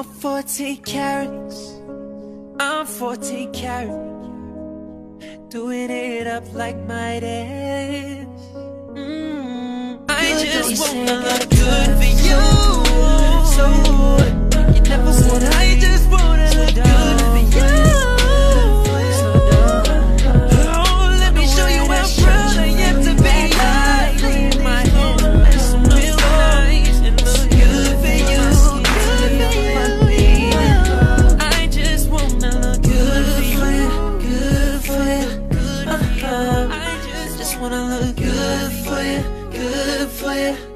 a 14 carats. I'm 14 carat. Doing it up like my dad. Mm, I just wanna look good Just wanna look good for you, good for you.